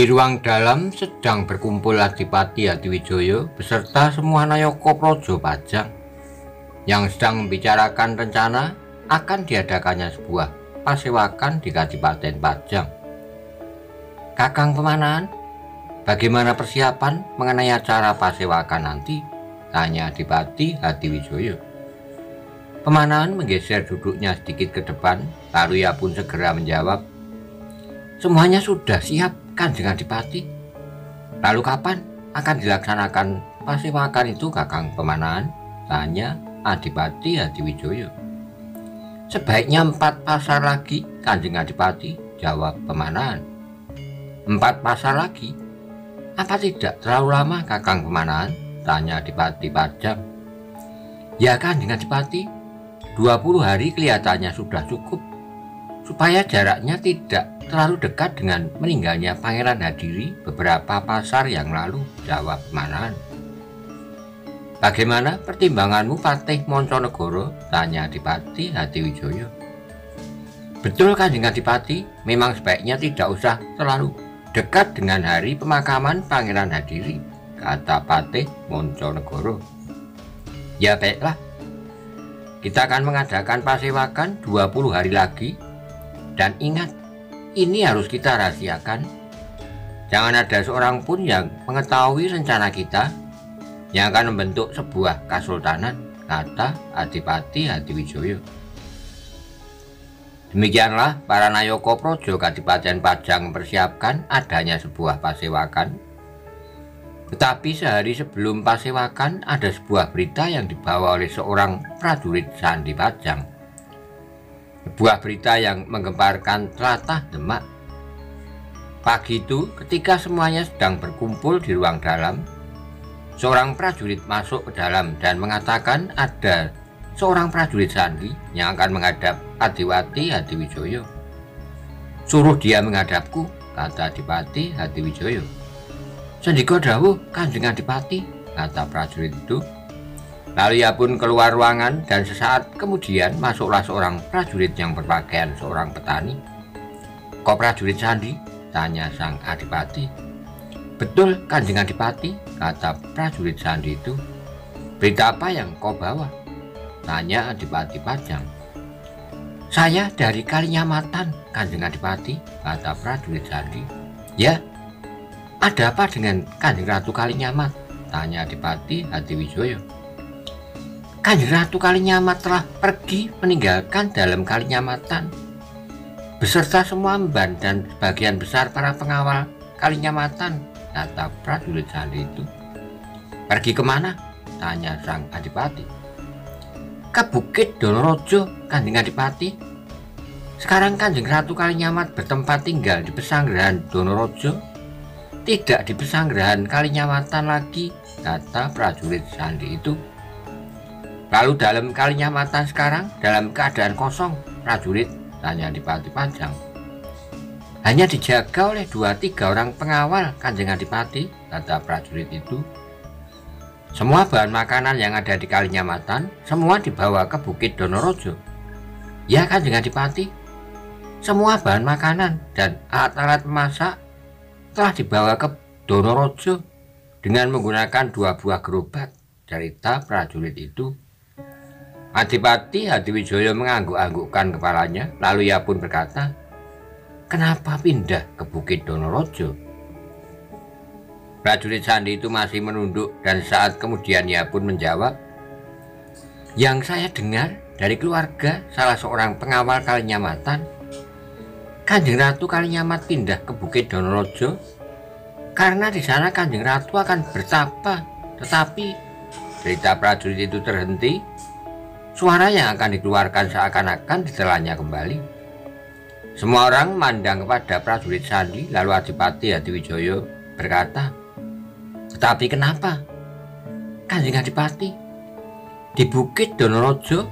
Di ruang dalam sedang berkumpul Adipati Hadiwijoyo beserta semua Nayoko Projo Pajang yang sedang membicarakan rencana akan diadakannya sebuah pasewakan di Kadipaten Pajang. Kakang Pemanahan, bagaimana persiapan mengenai acara pasewakan nanti? Tanya Adipati Hadiwijoyo. Pemanahan menggeser duduknya sedikit ke depan, lalu ia pun segera menjawab, Semuanya sudah siap, Kanjeng Adipati. Lalu kapan akan dilaksanakan pasewakan itu Kakang Pemanahan? Tanya Adipati Hadiwijoyo. Sebaiknya empat pasar lagi, Kanjeng Adipati, jawab Pemanahan. Empat pasar lagi? Apa tidak terlalu lama, Kakang Pemanahan? Tanya Adipati Pajang. Ya Kanjeng Adipati, 20 hari kelihatannya sudah cukup supaya jaraknya tidak terlalu dekat dengan meninggalnya Pangeran Hadiri beberapa pasar yang lalu, jawab Manan. Bagaimana pertimbanganmu Patih Monconegoro? Tanya Adipati Hadiwijoyo. Betul kanjeng Adipati, memang sebaiknya tidak usah terlalu dekat dengan hari pemakaman Pangeran Hadiri, kata Patih Monconegoro. Ya baiklah, kita akan mengadakan pasewakan 20 hari lagi dan ingat, ini harus kita rahasiakan. Jangan ada seorang pun yang mengetahui rencana kita yang akan membentuk sebuah kesultanan, kata Adipati Hadiwijoyo. Demikianlah para Nayoko Projo Kadipaten Pajang mempersiapkan adanya sebuah pasewakan. Tetapi sehari sebelum pasewakan ada sebuah berita yang dibawa oleh seorang prajurit Sandi Pajang sebuah berita yang menggemparkan telatah Demak. Pagi itu, ketika semuanya sedang berkumpul di ruang dalam, seorang prajurit masuk ke dalam dan mengatakan ada seorang prajurit Sandi yang akan menghadap Adiwati Hadiwijoyo. Suruh dia menghadapku, kata Adipati Hadiwijoyo. Sendiko dawuh kanjeng Adipati, kata prajurit itu. Lalu ia pun keluar ruangan dan sesaat kemudian masuklah seorang prajurit yang berpakaian seorang petani. Kok prajurit Sandi? Tanya sang adipati. Betul kanjeng adipati, kata prajurit Sandi itu. Berita apa yang kau bawa? Tanya adipati Pajang. Saya dari Kalinyamatan, kanjeng adipati, kata prajurit Sandi. Ya, ada apa dengan kanjeng Ratu Kalinyamat? Tanya adipati Hadiwijoyo. Kanjeng Ratu Kalinyamat telah pergi meninggalkan dalam Kalinyamatan. Beserta semua emban dan sebagian besar para pengawal Kalinyamatan kata prajurit Sandi itu. Pergi ke mana? tanya sang adipati. Ke Bukit Donorojo Kanjeng Adipati. Sekarang Kanjeng Ratu Kalinyamat bertempat tinggal di Pesanggerahan Donorojo tidak di Pesanggerahan Kalinyamatan lagi kata prajurit Sandi itu Lalu dalam kalinya mata sekarang dalam keadaan kosong, prajurit tanya di Adipati Panjang. Hanya dijaga oleh dua tiga orang pengawal kanjeng Adipati, kata prajurit itu. Semua bahan makanan yang ada di Kalinyamatan semua dibawa ke Bukit Donorojo. Ya kanjeng Adipati, semua bahan makanan dan alat-alat masak telah dibawa ke Donorojo dengan menggunakan dua buah gerobak. Cerita prajurit itu Adipati Hadiwijoyo mengangguk-anggukkan kepalanya, lalu ia pun berkata, Kenapa pindah ke Bukit Donorojo? Prajurit Sandi itu masih menunduk dan saat kemudian ia pun menjawab, Yang saya dengar dari keluarga salah seorang pengawal Kalinyamatan, Kanjeng Ratu Kalinyamat pindah ke Bukit Donorojo karena di sana Kanjeng Ratu akan bertapa, tetapi cerita prajurit itu terhenti Suara yang akan dikeluarkan seakan-akan ditelannya kembali. Semua orang mandang kepada prajurit Sandi lalu Adipati Hadiwijoyo berkata, Tetapi kenapa? Kanjeng Adipati, di Bukit Donorojo,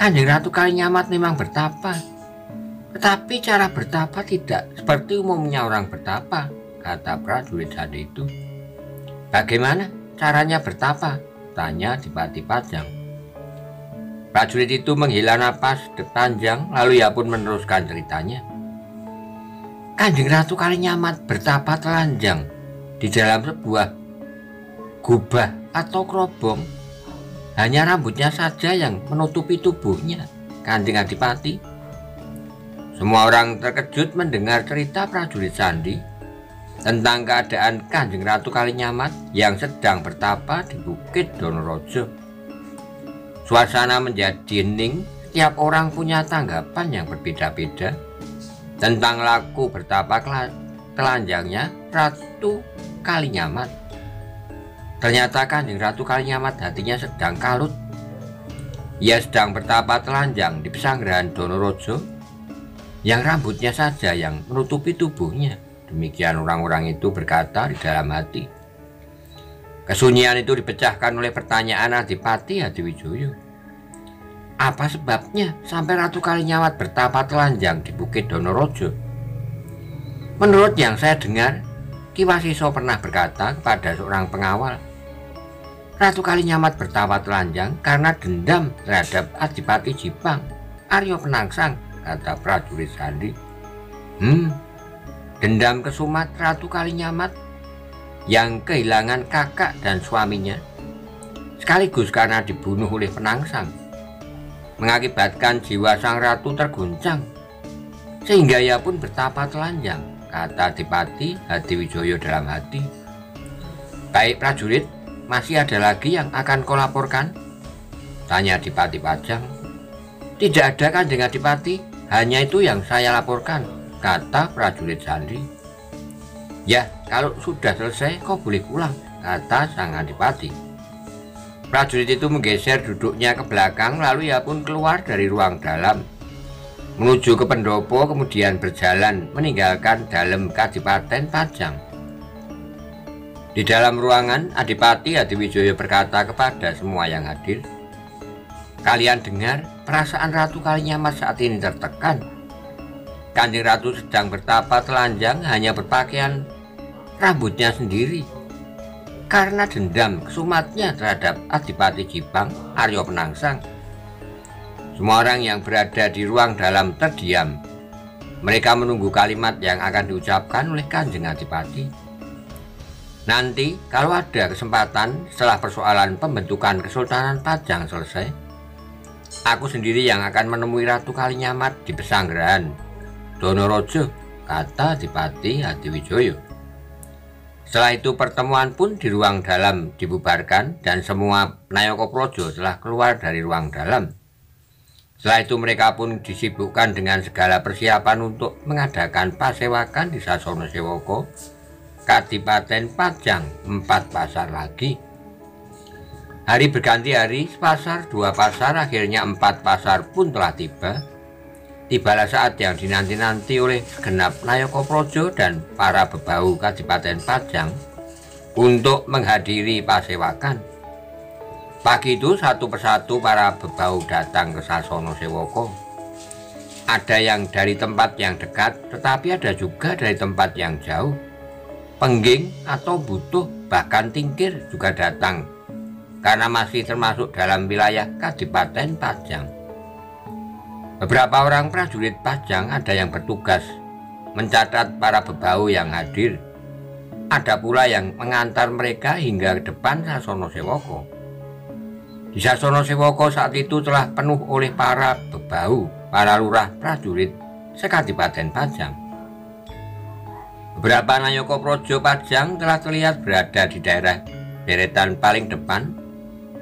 Kanjeng Ratu Kalinyamat memang bertapa. Tetapi cara bertapa tidak seperti umumnya orang bertapa, kata prajurit Sandi itu. Bagaimana caranya bertapa? Tanya Adipati Pajang. Prajurit itu menghela napas panjang lalu ia pun meneruskan ceritanya. Kanjeng Ratu Kalinyamat bertapa telanjang di dalam sebuah gubah atau kerobong. Hanya rambutnya saja yang menutupi tubuhnya, Kanjeng Adipati. Semua orang terkejut mendengar cerita prajurit Sandi tentang keadaan Kanjeng Ratu Kalinyamat yang sedang bertapa di Bukit Donorojo. Suasana menjadi hening, setiap orang punya tanggapan yang berbeda-beda tentang laku bertapa telanjangnya Ratu Kalinyamat. Ternyata Kanjeng Ratu Kalinyamat hatinya sedang kalut. Ia sedang bertapa telanjang di pesanggerahan Donorojo yang rambutnya saja yang menutupi tubuhnya. Demikian orang-orang itu berkata di dalam hati. Kesunyian itu dipecahkan oleh pertanyaan Adipati Hadiwijoyo. Apa sebabnya sampai Ratu Kalinyawat bertapa telanjang di Bukit Donorojo? Menurut yang saya dengar, Ki Wasiso pernah berkata kepada seorang pengawal, Ratu Kalinyamat bertapa telanjang karena dendam terhadap Adipati Jipang, Aryo Penangsang, kata prajurit Sandi. Hmm, dendam kesumat Ratu Kalinyamat yang kehilangan kakak dan suaminya, sekaligus karena dibunuh oleh Penangsang mengakibatkan jiwa sang ratu terguncang sehingga ia pun betapa telanjang kata Dipati Hadiwijoyo dalam hati. Baik prajurit masih ada lagi yang akan kau laporkan? Tanya Dipati Pajang. Tidak ada kan dengan Dipati hanya itu yang saya laporkan kata prajurit Sandi ya kalau sudah selesai kau boleh pulang kata sang Adipati Prajurit itu menggeser duduknya ke belakang lalu ia pun keluar dari ruang dalam menuju ke pendopo kemudian berjalan meninggalkan dalam Kadipaten Pajang. Di dalam ruangan Adipati Hadiwijoyo berkata kepada semua yang hadir, Kalian dengar perasaan Ratu Kalinyamat saat ini tertekan. Kanjeng Ratu sedang bertapa telanjang hanya berpakaian rambutnya sendiri karena dendam kesumatnya terhadap Adipati Jipang Aryo Penangsang. Semua orang yang berada di ruang dalam terdiam. Mereka menunggu kalimat yang akan diucapkan oleh Kanjeng Adipati. Nanti kalau ada kesempatan setelah persoalan pembentukan Kesultanan Pajang selesai, aku sendiri yang akan menemui Ratu Kalinyamat di Pesanggerahan Donorojo, kata Adipati Hadiwijoyo. Setelah itu pertemuan pun di ruang dalam dibubarkan dan semua Nayoko Projo telah keluar dari ruang dalam. Setelah itu mereka pun disibukkan dengan segala persiapan untuk mengadakan pasewakan di Sasono Sewoko, Kadipaten Pajang, empat pasar lagi. Hari berganti hari, pasar, dua pasar, akhirnya empat pasar pun telah tiba tibalah saat yang dinanti-nanti oleh genap Nayoko Projo dan para bebau Kadipaten Pajang untuk menghadiri pasewakan. Pagi itu satu persatu para bebau datang ke Sasono Sewoko. Ada yang dari tempat yang dekat, tetapi ada juga dari tempat yang jauh. Pengging atau butuh bahkan tingkir juga datang karena masih termasuk dalam wilayah Kadipaten Pajang. Beberapa orang prajurit pajang ada yang bertugas mencatat para bebau yang hadir. Ada pula yang mengantar mereka hingga ke depan Sasono Sewoko. Di Sasono Sewoko saat itu telah penuh oleh para bebau, para lurah prajurit sekadipaten Pajang. Beberapa Nayoko Projo Pajang telah terlihat berada di daerah deretan paling depan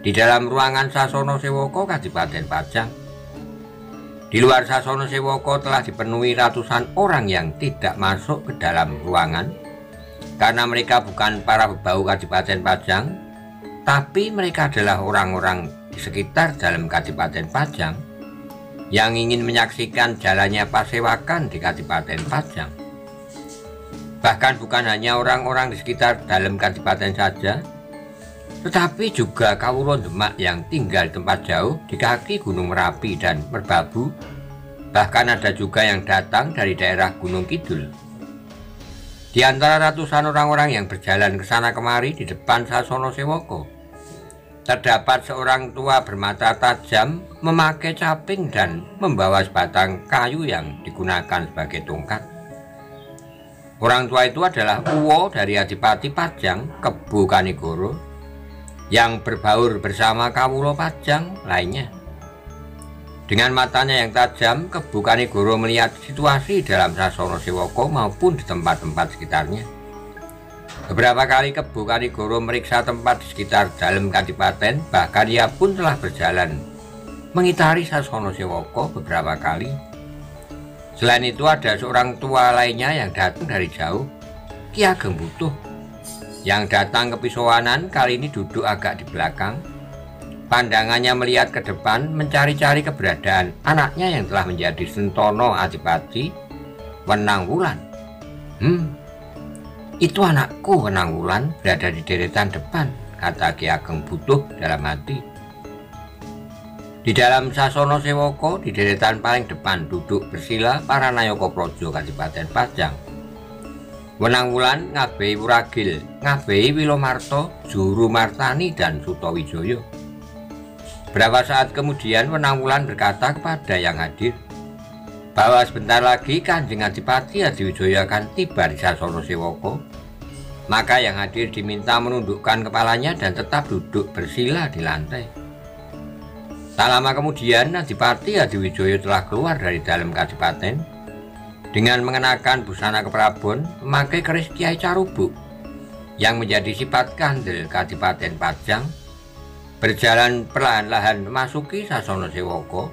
di dalam ruangan Sasono Sewoko Kadipaten Pajang. Di luar Sasono Sewoko telah dipenuhi ratusan orang yang tidak masuk ke dalam ruangan karena mereka bukan para bebau Kadipaten Pajang, tapi mereka adalah orang-orang di sekitar dalam Kadipaten Pajang yang ingin menyaksikan jalannya pasewakan di Kadipaten Pajang. Bahkan bukan hanya orang-orang di sekitar dalam Kadipaten saja, tetapi juga Kawuro Demak yang tinggal tempat jauh di kaki Gunung Merapi dan Merbabu, bahkan ada juga yang datang dari daerah Gunung Kidul. Di antara ratusan orang-orang yang berjalan ke sana kemari di depan Sasono Sewoko, terdapat seorang tua bermata tajam memakai caping dan membawa sebatang kayu yang digunakan sebagai tongkat. Orang tua itu adalah Uwo dari Adipati Pajang, Kebu Kanigoro, yang berbaur bersama Kawulo Pajang lainnya. Dengan matanya yang tajam, Kebu Kanigoro melihat situasi dalam Sasono Sewoko maupun di tempat-tempat sekitarnya. Beberapa kali Kebu Kanigoro meriksa tempat di sekitar dalam Kadipaten, bahkan ia pun telah berjalan mengitari Sasono Sewoko beberapa kali Selain itu ada seorang tua lainnya yang datang dari jauh, Ki Ageng Butuh. Yang datang ke pisowanan kali ini duduk agak di belakang. Pandangannya melihat ke depan mencari-cari keberadaan anaknya yang telah menjadi Sentono Adipati, Wenang Wulan. Hmm, itu anakku Wenang Wulan berada di deretan depan, kata Ki Ageng Butuh dalam hati. Di dalam Sasono Sewoko, di deretan paling depan duduk bersila para Nayoko Projo Kadipaten Pajang. Wenang Wulan ngabei Wuragil, ngabei Wilomarto, Juru Martani, dan Sutowijoyo. Berapa saat kemudian Wenang Wulan berkata kepada yang hadir, bahwa sebentar lagi Kanjeng Adipati Adiwijoyo akan tiba di Sasono Sewoko. Maka yang hadir diminta menundukkan kepalanya dan tetap duduk bersila di lantai. Tak lama kemudian Adipati Adiwijoyo telah keluar dari dalam kadipaten dengan mengenakan busana keprabon memakai keris Kiai Carubu yang menjadi sifat kandel Kadipaten Pajang berjalan perlahan-lahan memasuki Sasono Sewoko.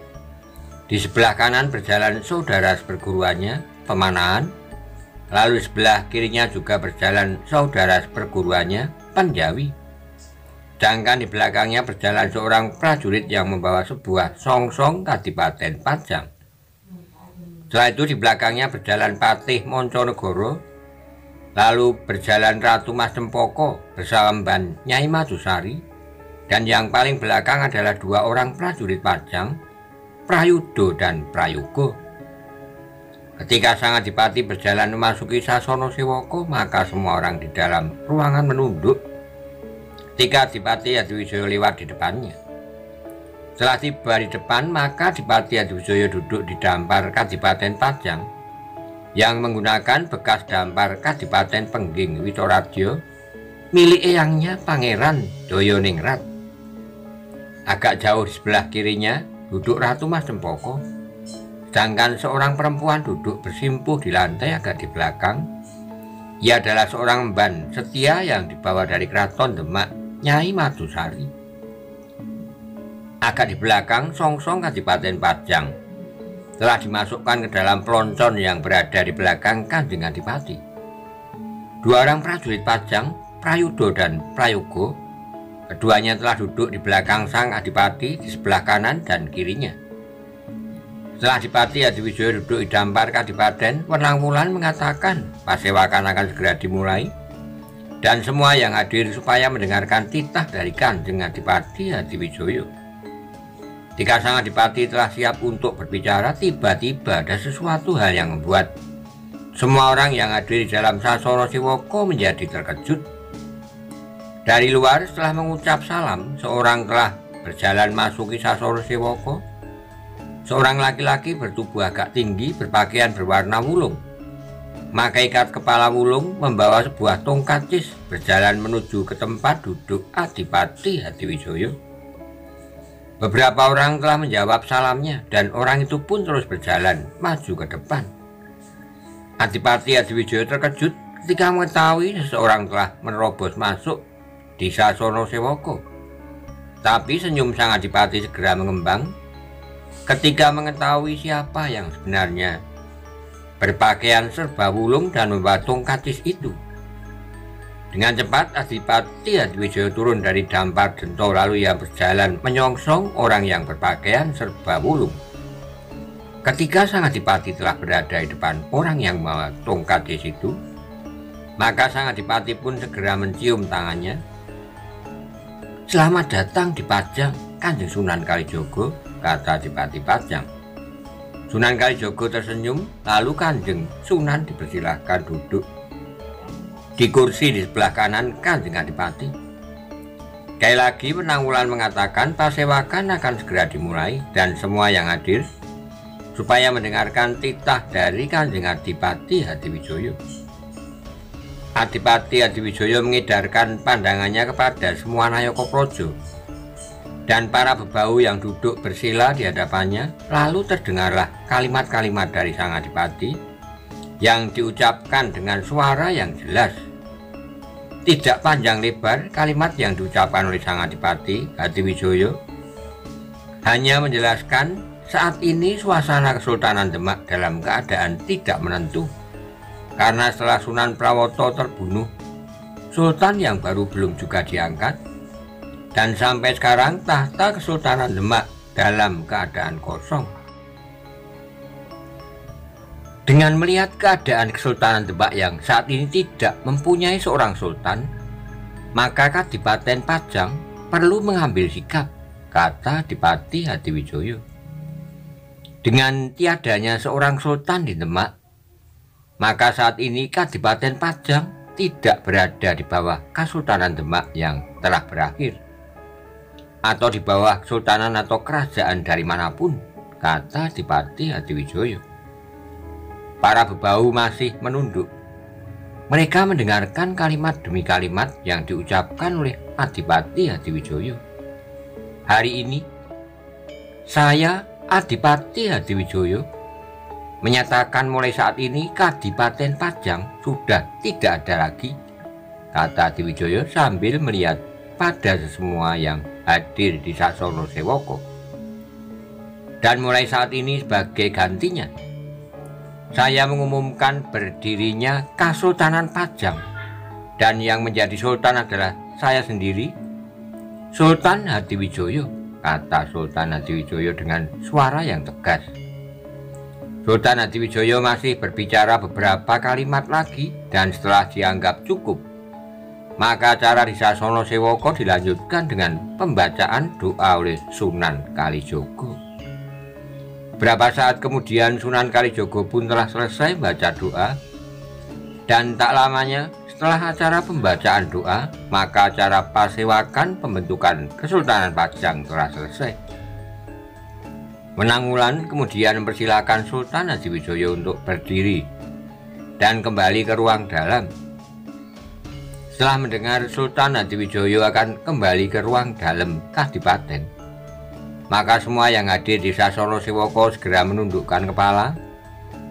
Di sebelah kanan berjalan saudara seperguruannya Pemanahan lalu sebelah kirinya juga berjalan saudara seperguruannya Panjawi. Sedangkan di belakangnya berjalan seorang prajurit yang membawa sebuah songsong kadipaten Pajang. Setelah itu di belakangnya berjalan Patih Monconegoro, lalu berjalan Ratu Mas Cempoko bersama Nyai Madusari, dan yang paling belakang adalah dua orang prajurit Pajang, Prayudo dan Prayugo. Ketika sang adipati berjalan memasuki Sasono Sewoko, maka semua orang di dalam ruangan menunduk Ketika Adipati Adiwijoyo lewat di depannya. Setelah tiba di depan, maka Adipati Adiwijoyo duduk di dampar Kadipaten Pajang yang menggunakan bekas dampar Kadipaten Pengging Witoradjo milik eyangnya Pangeran Doyoningrat. Agak jauh di sebelah kirinya duduk Ratu Mas Cempoko, sedangkan seorang perempuan duduk bersimpuh di lantai agak di belakang. Ia adalah seorang ban setia yang dibawa dari keraton Demak Nyai Madusari. Agak di belakang Songsong Kadipaten Pajang telah dimasukkan ke dalam peloncon yang berada di belakang Kanjeng Adipati. Dua orang prajurit Pajang, Prayudo dan Prayogo, keduanya telah duduk di belakang sang Adipati di sebelah kanan dan kirinya. Setelah Adipati Adiwijoyo duduk di dampar Kadipaten, Wenang Wulan mengatakan pasewakan akan segera dimulai dan semua yang hadir supaya mendengarkan titah dari Kanjeng Adipati Hadiwijoyo. Jika sang Adipati telah siap untuk berbicara, tiba-tiba ada sesuatu hal yang membuat semua orang yang hadir di dalam Sasoro Siwoko menjadi terkejut. Dari luar setelah mengucap salam, seorang telah berjalan masuki Sasoro Siwoko. Seorang laki-laki bertubuh agak tinggi berpakaian berwarna wulung maka ikat kepala wulung membawa sebuah tongkat cis berjalan menuju ke tempat duduk Adipati Hadiwijoyo. Beberapa orang telah menjawab salamnya dan orang itu pun terus berjalan maju ke depan. Adipati Hadiwijoyo terkejut ketika mengetahui seseorang telah menerobos masuk di Sasono Sewoko. Tapi senyum sang Adipati segera mengembang ketika mengetahui siapa yang sebenarnya berpakaian serba wulung dan membawa tongkatis itu. Dengan cepat Adipati Adiwijoyo turun dari dampar dento lalu ia berjalan menyongsong orang yang berpakaian serba wulung. Ketika sang Adipati telah berada di depan orang yang membawa tongkatis itu, maka sang Adipati pun segera mencium tangannya. Selamat datang di Pajang, Kanjeng Sunan Kalijogo, kata Adipati Pajang. Sunan Kalijogo tersenyum, lalu Kanjeng Sunan dipersilahkan duduk di kursi di sebelah kanan Kanjeng Adipati. Sekali lagi penanggulan mengatakan pasewakan akan segera dimulai dan semua yang hadir supaya mendengarkan titah dari Kanjeng Adipati Hadiwijoyo. Adipati Adiwijoyo mengedarkan pandangannya kepada semua Nayoko Projo dan para bebau yang duduk bersila di hadapannya lalu terdengarlah kalimat-kalimat dari sang adipati yang diucapkan dengan suara yang jelas tidak panjang lebar kalimat yang diucapkan oleh sang adipati Adiwijoyo hanya menjelaskan saat ini suasana Kesultanan Demak dalam keadaan tidak menentu karena setelah Sunan Prawoto terbunuh, Sultan yang baru belum juga diangkat, dan sampai sekarang tahta Kesultanan Demak dalam keadaan kosong. Dengan melihat keadaan Kesultanan Demak yang saat ini tidak mempunyai seorang sultan, maka Kadipaten Pajang perlu mengambil sikap, kata Dipati Hadiwijoyo. Dengan tiadanya seorang sultan di Demak, maka saat ini Kadipaten Pajang tidak berada di bawah Kesultanan Demak yang telah berakhir atau di bawah kesultanan atau kerajaan dari mana pun, kata Dipati Hadiwijoyo. Para bebau masih menunduk. Mereka mendengarkan kalimat demi kalimat yang diucapkan oleh Adipati Hadiwijoyo. Hari ini, saya Adipati Hadiwijoyo menyatakan mulai saat ini Kadipaten Pajang sudah tidak ada lagi, kata Diwijoyo sambil melihat pada semua yang hadir di Sasono Sewoko. Dan mulai saat ini sebagai gantinya, saya mengumumkan berdirinya Kasultanan Pajang dan yang menjadi sultan adalah saya sendiri, Sultan Hadiwijoyo, kata Sultan Hadiwijoyo dengan suara yang tegas. Sultan Hadiwijoyo masih berbicara beberapa kalimat lagi dan setelah dianggap cukup, maka acara di Sasono Sewoko dilanjutkan dengan pembacaan doa oleh Sunan Kalijogo. Berapa saat kemudian Sunan Kalijogo pun telah selesai baca doa dan tak lamanya setelah acara pembacaan doa, maka acara pasewakan pembentukan Kesultanan Pajang telah selesai. Menangulan kemudian mempersilahkan Sultan Hadiwijoyo untuk berdiri dan kembali ke ruang dalam. Setelah mendengar Sultan Hadiwijoyo akan kembali ke ruang dalam Kadipaten, maka semua yang hadir di Sasono Sewoko segera menundukkan kepala,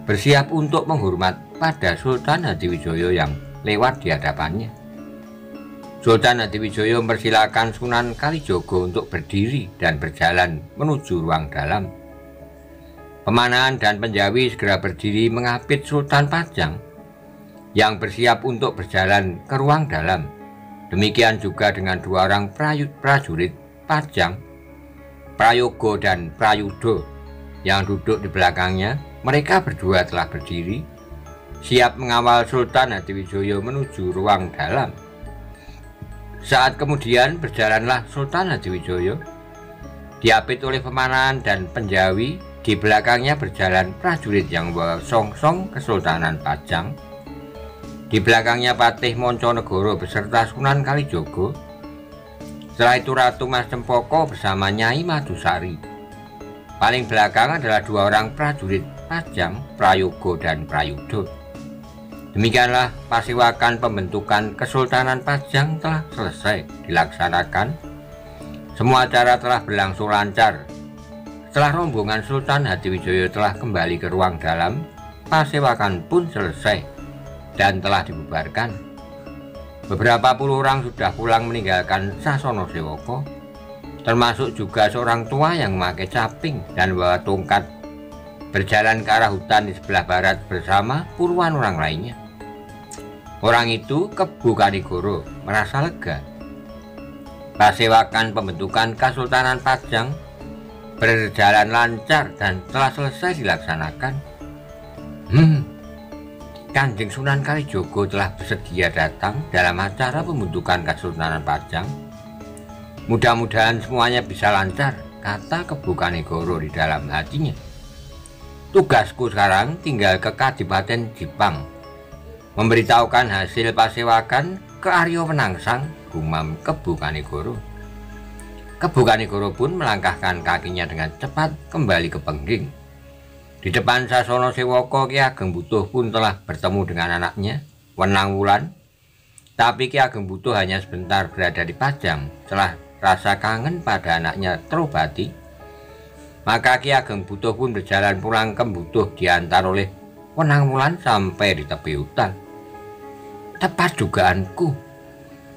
bersiap untuk menghormat pada Sultan Hadiwijoyo yang lewat di hadapannya. Sultan Hadiwijoyo mempersilahkan Sunan Kalijogo untuk berdiri dan berjalan menuju ruang dalam. Pemanahan dan penjawi segera berdiri mengapit Sultan Pajang yang bersiap untuk berjalan ke ruang dalam. Demikian juga dengan dua orang prajurit Pajang, Prayogo dan Prayudo yang duduk di belakangnya. Mereka berdua telah berdiri, siap mengawal Sultan Hadiwijoyo menuju ruang dalam. Saat kemudian berjalanlah Sultan Hadiwijoyo, diapit oleh pemanahan dan penjawi, di belakangnya berjalan prajurit yang membawa song-song Kesultanan Pajang. Di belakangnya Patih Monconegoro beserta Sunan Kalijogo. Setelah itu Ratu Mas Cempoko bersama Nyai Madusari. Paling belakang adalah dua orang prajurit Pajang, Prayogo dan Prayudo. Demikianlah pasiwakan pembentukan Kesultanan Pajang telah selesai dilaksanakan. Semua acara telah berlangsung lancar. Setelah rombongan Sultan Hadiwijoyo telah kembali ke ruang dalam, pasiwakan pun selesai dan telah dibubarkan. Beberapa puluh orang sudah pulang meninggalkan Sasono Sewoko, termasuk juga seorang tua yang memakai caping dan bawa tongkat berjalan ke arah hutan di sebelah barat bersama puluhan orang lainnya. Orang itu Kebu Kanigoro merasa lega. Pasewakan pembentukan Kesultanan Pajang berjalan lancar dan telah selesai dilaksanakan. Kanjeng Sunan Kalijogo telah bersedia datang dalam acara pembentukan Kesultanan Pajang. Mudah-mudahan semuanya bisa lancar, kata Kebu Kanigoro di dalam hatinya. Tugasku sekarang tinggal ke Kadipaten Jipang memberitahukan hasil pasewakan ke Aryo Penangsang gumam Kebu Kanigoro. Kebu Kanigoro pun melangkahkan kakinya dengan cepat kembali ke Pengging. Di depan Sasono Sewoko Ki Ageng Butuh pun telah bertemu dengan anaknya, Wenang Wulan, Tapi Ki Ageng Butuh hanya sebentar berada di Pajang setelah rasa kangen pada anaknya terobati. Maka Ki Ageng Butuh pun berjalan pulang ke Butuh diantar oleh Wenang Mulan sampai di tepi hutan. Tepat dugaanku,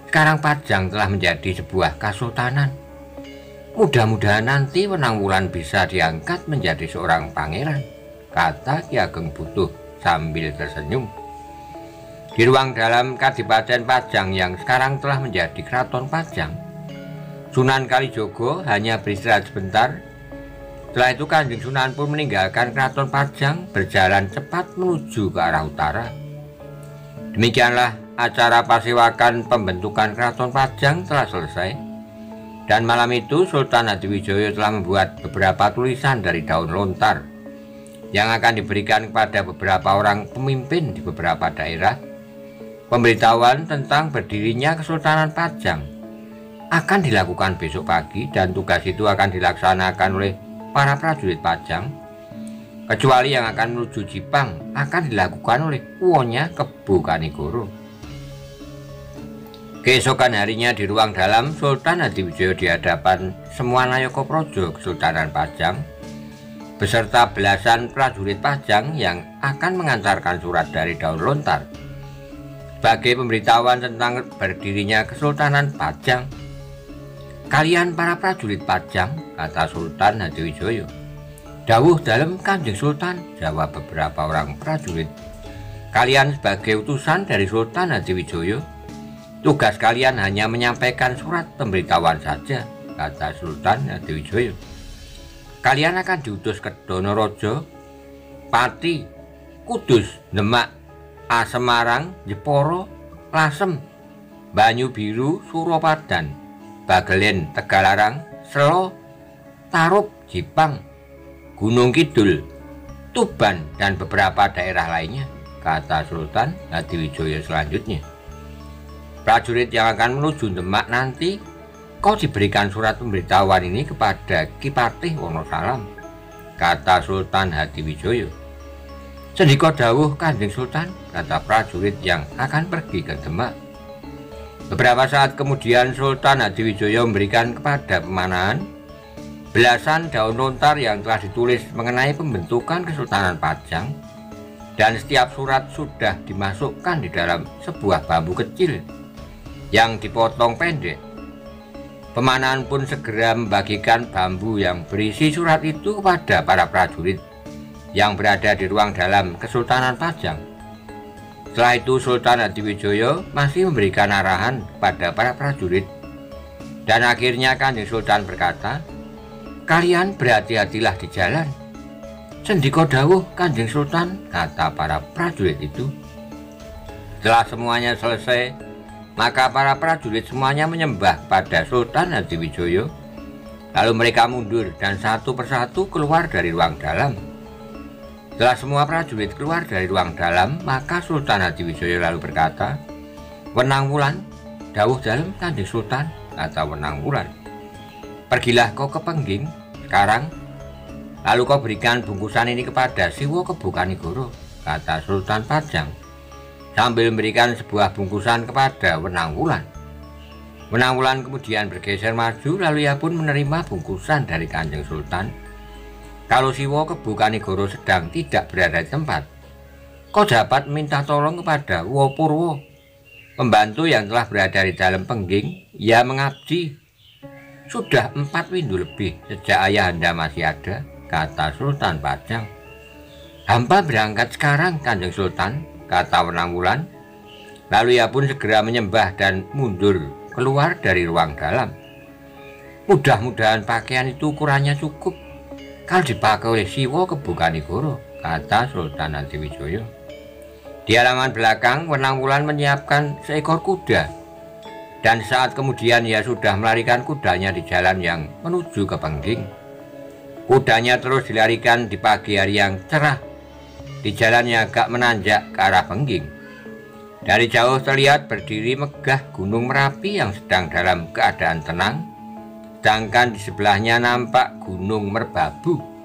sekarang Pajang telah menjadi sebuah kesultanan. Mudah-mudahan nanti Wenang Wulan bisa diangkat menjadi seorang pangeran, kata Ki Ageng Butuh sambil tersenyum. Di ruang dalam Kadipaten Pajang yang sekarang telah menjadi keraton Pajang, Sunan Kalijogo hanya beristirahat sebentar. Setelah itu Kanjeng Sunan pun meninggalkan keraton Pajang berjalan cepat menuju ke arah utara. Demikianlah acara pasewakan pembentukan keraton Pajang telah selesai. Dan malam itu Sultan Hadiwijoyo telah membuat beberapa tulisan dari daun lontar yang akan diberikan kepada beberapa orang pemimpin di beberapa daerah Pemberitahuan tentang berdirinya Kesultanan Pajang akan dilakukan besok pagi dan tugas itu akan dilaksanakan oleh para prajurit Pajang. Kecuali yang akan menuju Jipang akan dilakukan oleh Kuonya Kebu Kanigoro. Keesokan harinya di ruang dalam Sultan Hadiwijoyo di hadapan semua Nayoko Projo Kesultanan Pajang beserta belasan prajurit Pajang yang akan mengantarkan surat dari daun lontar sebagai pemberitahuan tentang berdirinya Kesultanan Pajang. Kalian para prajurit Pajang, kata Sultan Hadiwijoyo. Dawuh dalam kanjeng Sultan, jawab beberapa orang prajurit. Kalian sebagai utusan dari Sultan Hadiwijoyo, tugas kalian hanya menyampaikan surat pemberitahuan saja, kata Sultan Hadiwijoyo. Kalian akan diutus ke Donorojo, Pati, Kudus, Demak, Asemarang, Jeporo, Lasem, Banyu Biru, Suropadan, Bagelen, Tegalarang, Selo, Tarup, Jipang, Gunung Kidul, Tuban, dan beberapa daerah lainnya, kata Sultan Hadiwijoyo selanjutnya. Prajurit yang akan menuju Demak nanti, kau diberikan surat pemberitahuan ini kepada Kipatih Wonosalam, kata Sultan Hadiwijoyo. Sendiko dawuh Kanjeng Sultan, kata prajurit yang akan pergi ke Demak. Beberapa saat kemudian Sultan Hadiwijoyo memberikan kepada pemanahan belasan daun lontar yang telah ditulis mengenai pembentukan Kesultanan Pajang dan setiap surat sudah dimasukkan di dalam sebuah bambu kecil yang dipotong pendek. Pemanahan pun segera membagikan bambu yang berisi surat itu kepada para prajurit yang berada di ruang dalam Kesultanan Pajang. Setelah itu Sultan Hadiwijoyo masih memberikan arahan kepada para prajurit dan akhirnya Kanjeng Sultan berkata, Kalian berhati-hatilah di jalan. Sendiko dawuh Kanjeng Sultan, kata para prajurit itu. Setelah semuanya selesai, maka para prajurit semuanya menyembah pada Sultan Hadiwijoyo. Lalu mereka mundur dan satu persatu keluar dari ruang dalam. Setelah semua prajurit keluar dari ruang dalam, maka Sultan Hadiwijoyo lalu berkata, Wenang Wulan, dawuh dalam kanjeng Sultan, kata Wenang Wulan. Pergilah kau ke Pengging sekarang, lalu kau berikan bungkusan ini kepada Siwo Kebukanigoro, kata Sultan Pajang, sambil memberikan sebuah bungkusan kepada Wenang Wulan. Wenang Wulan kemudian bergeser maju, lalu ia pun menerima bungkusan dari kanjeng Sultan kalau Siwo Kebukanigoro sedang tidak berada di tempat, kau dapat minta tolong kepada Wopurwo, pembantu yang telah berada di dalam pengging, ia mengabdi. Sudah empat windu lebih sejak ayah anda masih ada, kata Sultan Pajang. Hampa berangkat sekarang, Kanjeng Sultan, kata Wenang Wulan. Lalu ia pun segera menyembah dan mundur keluar dari ruang dalam. Mudah-mudahan pakaian itu ukurannya cukup kalau dipakai oleh Siwo Kebukanigoro, kata Sultan Hadiwijoyo. Di halaman belakang, Wenang Wulan menyiapkan seekor kuda. Dan saat kemudian ia sudah melarikan kudanya di jalan yang menuju ke Pengging. Kudanya terus dilarikan di pagi hari yang cerah, di jalan yang agak menanjak ke arah Pengging. Dari jauh terlihat berdiri megah Gunung Merapi yang sedang dalam keadaan tenang sedangkan di sebelahnya nampak Gunung Merbabu.